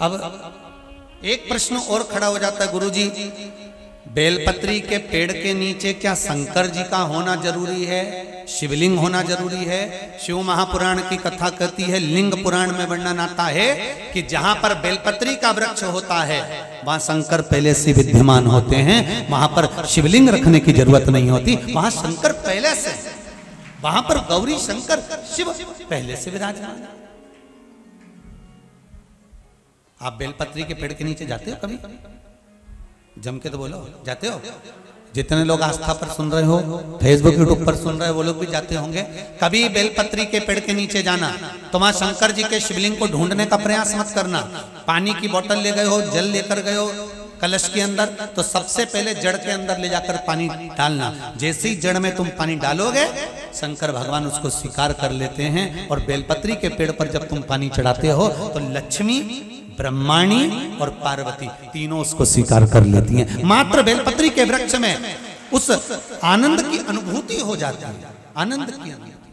अब एक प्रश्न और खड़ा हो जाता है गुरुजी। बेलपत्री के पेड़ के नीचे क्या शंकर जी का होना ज़रूरी है? शिवलिंग होना ज़रूरी है? शिव महापुराण की कथा कहती है, लिंग पुराण में वर्णन आता है कि जहाँ पर बेलपत्री का वृक्ष होता है, वहाँ शंकर पहले से विद्यमान होते हैं। वहाँ पर शिवलिंग रखने की ज़रूरत नहीं होती। वहाँ शंकर पहले से वहाँ पर गौरी, शंकर, शिव पहले से विराजमान आप बेलपत्री के पेड़ के नीचे जाते हो कभी? जम के तो बोलो, जाते हो? जितने लोग आस्था पर सुन रहे हो फेसबुक यूट्यूब पर सुन रहे हो, वो लोग भी जाते होंगे। कभी बेलपत्री के पेड़ के नीचे जाना तो वहाँ शंकर जी के शिवलिंग को ढूँढने का प्रयास मत करना। पानी की बोतल ले गए हो, जल लेकर गए हो, कलश के अंदर तो सबसे पहले जड़ के अंदर ले जाकर पानी डालना। जैसे ही जड़ में तुम पानी डालोगे, शंकर भगवान उसको स्वीकार कर लेते हैं। और बेलपत्री के पेड़ पर जब तुम पानी चढ़ाते हो तो लक्ष्मी ब्रह्माणी और पार्वती तीनों उसको स्वीकार कर लेती हैं। मात्र बेलपत्री के वृक्ष में उस आनंद की अनुभूति हो जाती है। आनंद की अनुभूति।